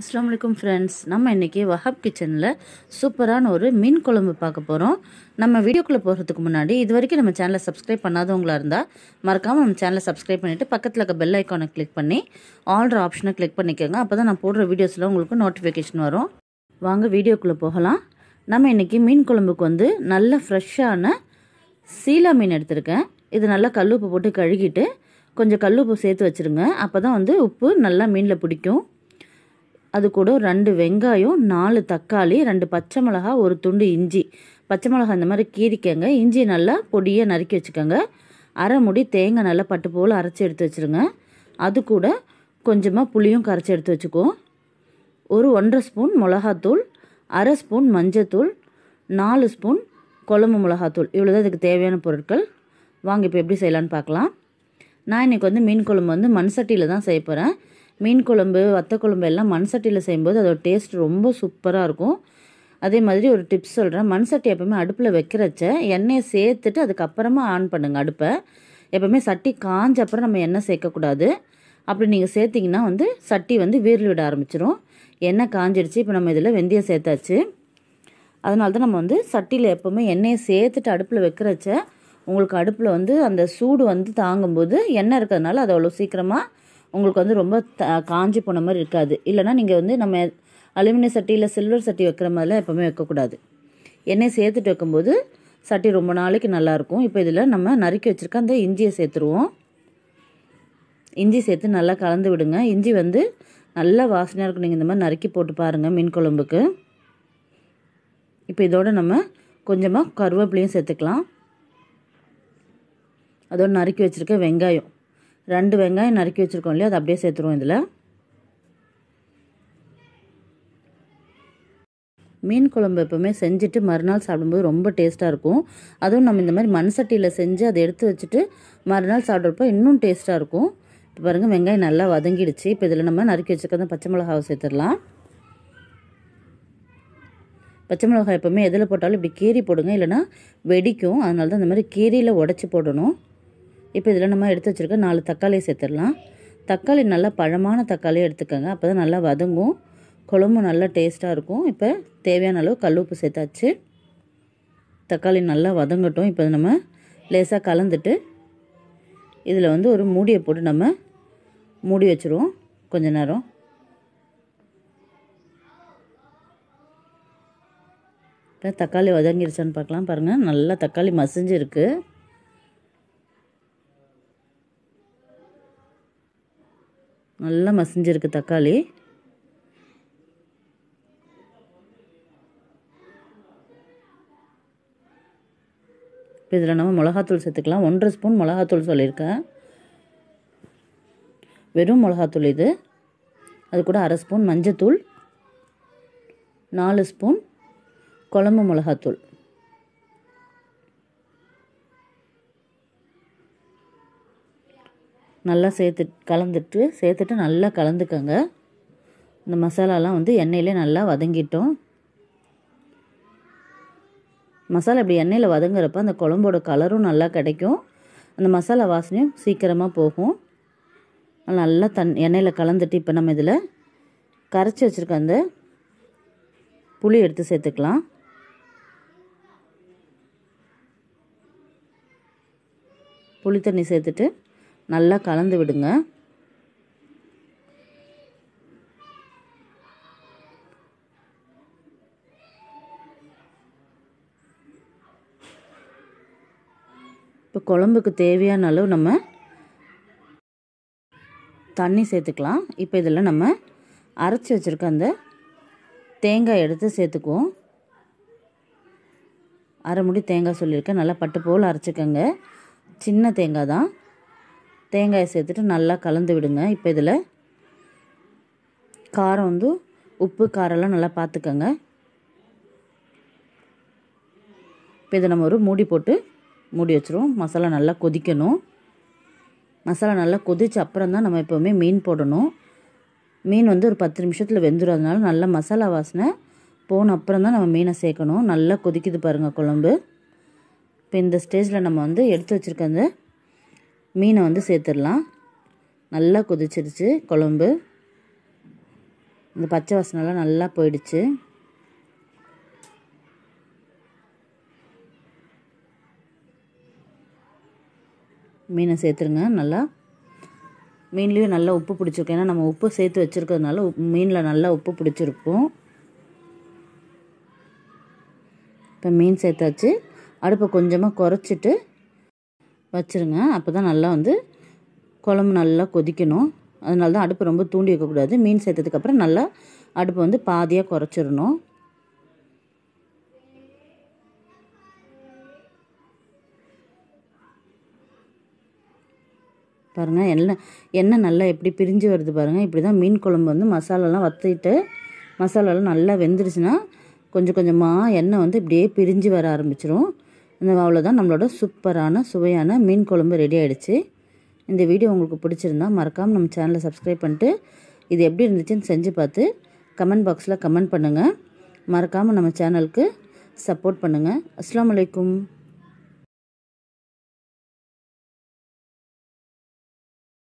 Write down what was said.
அஸ்லாம் வலைக்கம் ஃப்ரெண்ட்ஸ் நம்ம இன்றைக்கி வஹப் கிச்சனில் சூப்பரான ஒரு மீன் குழம்பு பார்க்க போகிறோம் நம்ம வீடியோக்குள்ளே போகிறதுக்கு முன்னாடி இது வரைக்கும் நம்ம சேனலை சப்ஸ்கிரைப் பண்ணாதவங்களா இருந்தால் மறக்காமல் நம்ம சேனலை சப்ஸ்கிரைப் பண்ணிவிட்டு பக்கத்தில் இருக்க பெல் ஐக்கானை கிளிக் பண்ணி ஆல்ட்ரு ஆப்ஷனை கிளிக் பண்ணிக்கோங்க. அப்போ தான் நான் போடுற வீடியோஸில் உங்களுக்கு நோட்டிஃபிகேஷன் வரும். வாங்க வீடியோக்குள்ளே போகலாம். நம்ம இன்றைக்கி மீன் குழம்புக்கு வந்து நல்ல ஃப்ரெஷ்ஷான சீலா மீன் எடுத்திருக்கேன். இது நல்லா கல்லுப்பு போட்டு கழுகிட்டு கொஞ்சம் கல்லுப்பு சேர்த்து வச்சுருங்க. அப்போ தான் வந்து உப்பு நல்லா மீனில் பிடிக்கும். அது கூட ரெண்டு வெங்காயம் நாலு தக்காளி ரெண்டு பச்சை மிளகா ஒரு துண்டு இஞ்சி. பச்சை மிளகா இந்த மாதிரி கீரிக்கங்க இஞ்சி நல்லா பொடியாக நறுக்கி வச்சுக்கோங்க. அரை முடி தேங்காய் நல்லா பட்டு போல் அரைச்சி எடுத்து வச்சுருங்க. அது கூட கொஞ்சமாக புளியும் கரைச்சி எடுத்து வச்சுக்குவோம் ஒரு ஒன்றரை ஸ்பூன் மிளகாத்தூள் அரை ஸ்பூன் மஞ்சத்தூள் நாலு ஸ்பூன் குழம்பு மிளகாத்தூள். இவ்வளோ தான் இதுக்கு தேவையான பொருட்கள். வாங்க இப்போ எப்படி செய்யலான்னு பார்க்கலாம். நான் இன்றைக்கி வந்து மீன் குழம்பு வந்து மண் சட்டியில் தான் செய்ய போகிறேன் மீன் குழம்பு வத்த குழம்பு எல்லாம் மண் சட்டியில் செய்யும்போது அதோட டேஸ்ட் ரொம்ப சூப்பராக இருக்கும். அதே மாதிரி ஒரு டிப்ஸ் சொல்கிறேன் மண் சட்டி எப்போவுமே அடுப்பில் வைக்கிறச்ச எண்ணெயை சேர்த்துட்டு அதுக்கப்புறமா ஆன் பண்ணுங்கள் அடுப்பை. எப்போவுமே சட்டி காஞ்ச அப்புறம் நம்ம எண்ணெய் சேர்க்கக்கூடாது. அப்படி நீங்கள் சேர்த்திங்கன்னா வந்து சட்டி வந்து வீரில் விட ஆரம்பிச்சிடும் எண்ணெய் காஞ்சிடுச்சு இப்போ நம்ம இதில் வெந்தயம் சேர்த்தாச்சு. அதனால தான் நம்ம வந்து சட்டியில் எப்போவுமே எண்ணெயை சேர்த்துட்டு அடுப்பில் வைக்கிறச்ச உங்களுக்கு அடுப்பில் வந்து அந்த சூடு வந்து தாங்கும்போது எண்ணெய் இருக்கிறதுனால அது அவ்வளோ சீக்கிரமாக உங்களுக்கு வந்து ரொம்ப த காஞ்சி போன மாதிரி இருக்காது. இல்லைனா நீங்கள் வந்து நம்ம அலுமினிய சட்டியில் சில்வர் சட்டி வைக்கிற மாதிரிலாம் எப்போவுமே வைக்கக்கூடாது. எண்ணெய் சேர்த்துட்டு வைக்கும்போது சட்டி ரொம்ப நாளைக்கு நல்லாயிருக்கும் இப்போ இதில் நம்ம நறுக்கி வச்சுருக்க அந்த இஞ்சியை சேர்த்துருவோம். இஞ்சி சேர்த்து நல்லா கலந்து விடுங்க. இஞ்சி வந்து நல்லா வாசனையாக இருக்கும். நீங்கள் இந்த மாதிரி நறுக்கி போட்டு பாருங்கள் மீன் குழம்புக்கு. இப்போ இதோட நம்ம கொஞ்சமாக கருவேப்பிலையும் சேர்த்துக்கலாம். அதோடு நறுக்கி வச்சுருக்க வெங்காயம். ரெண்டு வெங்காயம் நறுக்கி வச்சுருக்கோம் இல்லையா? அதை அப்படியே சேர்த்துருவோம் இதில். மீன் குழம்பு எப்போவுமே செஞ்சுட்டு மறுநாள் சாப்பிடும்போது ரொம்ப டேஸ்ட்டாக இருக்கும். அதுவும் நம்ம இந்த மாதிரி மண் சட்டியில் செஞ்சு அதை எடுத்து வச்சுட்டு மறுநாள் சாப்பிட்றப்ப இன்னும் டேஸ்ட்டாக இருக்கும். இப்போ பாருங்கள் வெங்காயம் நல்லா வதங்கிடுச்சு. இப்போ இதில் நம்ம நறுக்கி வச்சுருக்க பச்சை மிளகாவை சேர்த்துடலாம். பச்சை மிளகாய் எப்போவுமே எதில் போட்டாலும் இப்படி கீரி போடுங்க. இல்லைனா வெடிக்கும். அதனால தான் இந்த மாதிரி கீரியில் உடச்சி போடணும். இப்போ இதில் நம்ம எடுத்து வச்சுருக்க நாலு தக்காளியை சேர்த்துடலாம். தக்காளி நல்லா பழமான தக்காளியை எடுத்துக்கோங்க. அப்போ தான் நல்லா வதங்கும். குழம்பும் நல்லா டேஸ்ட்டாக இருக்கும். இப்போ தேவையான அளவு கல் உப்பு சேர்த்தாச்சு. தக்காளி நல்லா வதங்கட்டும். இப்போ நம்ம லேசாக கலந்துட்டு இதில் வந்து ஒரு மூடியை போட்டு நம்ம மூடி வச்சுருவோம். கொஞ்ச நேரம். இப்போ தக்காளி வதங்கிருச்சான்னு பார்க்கலாம். பாருங்கள் நல்லா தக்காளி மசிஞ்சிருக்கு. நல்லா மசிஞ்சிருக்கு தக்காளி. இப்போ இதில் நம்ம மிளகாத்தூள் சேர்த்துக்கலாம். ஒன்றரை ஸ்பூன் மிளகாத்தூள் சொல்லியிருக்கேன். வெறும் மிளகாத்தூள் இது. அது கூட அரை ஸ்பூன் மஞ்சத்தூள். நாலு ஸ்பூன் குழம்பு மிளகாத்தூள். நல்லா சேர்த்து கலந்துட்டு சேர்த்துட்டு நல்லா கலந்துக்கங்க. இந்த மசாலாலாம் வந்து எண்ணெயிலே நல்லா வதங்கிட்டோம். மசாலா இப்படி எண்ணெயில் வதங்குறப்ப அந்த குழம்போட கலரும் நல்லா கிடைக்கும். அந்த மசாலா வாசனையும் சீக்கிரமாக போகும். நல்லா தன் எண்ணெயில் கலந்துட்டு இப்போ நம்ம இதில் கரைச்சி வச்சுருக்க அந்த புளி எடுத்து சேர்த்துக்கலாம். புளி தண்ணி சேர்த்துட்டு நல்லா கலந்து விடுங்க. இப்போ குழம்புக்கு தேவையான அளவு நம்ம தண்ணி சேர்த்துக்கலாம். இப்போ இதில் நம்ம அரைச்சி வச்சுருக்க அந்த தேங்காய் எடுத்து சேர்த்துக்குவோம். அரை முடி தேங்காய் சொல்லியிருக்கேன். நல்லா பட்டு போல் அரைச்சிக்கோங்க. சின்ன தேங்காய் தான். தேங்காயை சேர்த்துட்டு நல்லா கலந்து விடுங்க. இப்போ இதில் காரம் வந்து உப்பு காரெல்லாம் நல்லா பார்த்துக்கோங்க இப்போ இதை நம்ம ஒரு மூடி போட்டு மூடி வச்சுருவோம். மசாலா நல்லா கொதிக்கணும். மசாலா நல்லா கொதிச்ச அப்புறம் தான் நம்ம எப்போவுமே மீன் போடணும். மீன் வந்து ஒரு பத்து நிமிஷத்தில் வெந்துடும் அதனால நல்லா மசாலா வாசனை போன அப்புறம் தான் நம்ம மீனை சேர்க்கணும். நல்லா கொதிக்குது பாருங்கள் குழம்பு. இப்போ இந்த ஸ்டேஜில் நம்ம வந்து எடுத்து வச்சுருக்க அந்த மீனை வந்து சேர்த்துடலாம். நல்லா கொதிச்சிருச்சு குழம்பு. இந்த பச்சை வாசனைலாம் நல்லா போயிடுச்சு. மீனை சேர்த்துருங்க நல்லா. மீன்லேயும் நல்லா உப்பு பிடிச்சிருக்கும். ஏன்னா நம்ம உப்பு சேர்த்து வச்சுருக்கிறதுனால மீனில் நல்லா உப்பு பிடிச்சிருக்கும். இப்போ மீன் சேர்த்தாச்சு. அடுப்பை கொஞ்சமாக குறைச்சிட்டு வச்சுருங்க. அப்போ தான் நல்லா வந்து குழம்பு நல்லா கொதிக்கணும். அதனால தான் அடுப்பு ரொம்ப தூண்டி வைக்கக்கூடாது மீன் சேர்த்ததுக்கப்புறம் நல்லா அடுப்பு வந்து பாதியாக குறைச்சிடணும். பாருங்கள் எண்ணெய் எண்ணெய் நல்லா எப்படி பிரிஞ்சு வருது பாருங்கள் இப்படி தான் மீன் குழம்பு வந்து மசாலாலாம் வற்றிட்டு மசாலாலாம் நல்லா வெந்துருச்சுன்னா கொஞ்சம் கொஞ்சமாக எண்ணெய் வந்து இப்படியே பிரிஞ்சு வர ஆரம்பிச்சிடும் இந்த அவ்வளோதான் நம்மளோட சூப்பரான சுவையான மீன் குழம்பு ரெடி ஆகிடுச்சு இந்த வீடியோ உங்களுக்கு பிடிச்சிருந்தா மறக்காமல் நம்ம சேனலை சப்ஸ்கிரைப் பண்ணிட்டு இது எப்படி இருந்துச்சுன்னு செஞ்சு பார்த்து கமெண்ட் பாக்ஸில் கமெண்ட் பண்ணுங்கள் மறக்காமல் நம்ம சேனலுக்கு சப்போர்ட் பண்ணுங்கள் அஸ்லாம் வலைக்கும்